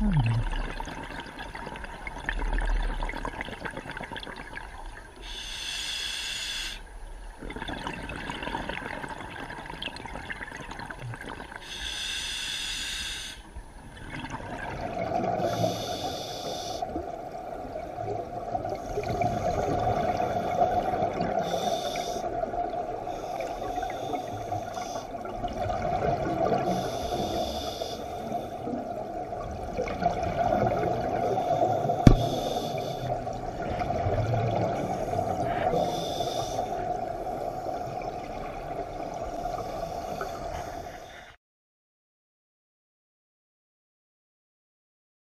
Alhamdulillah.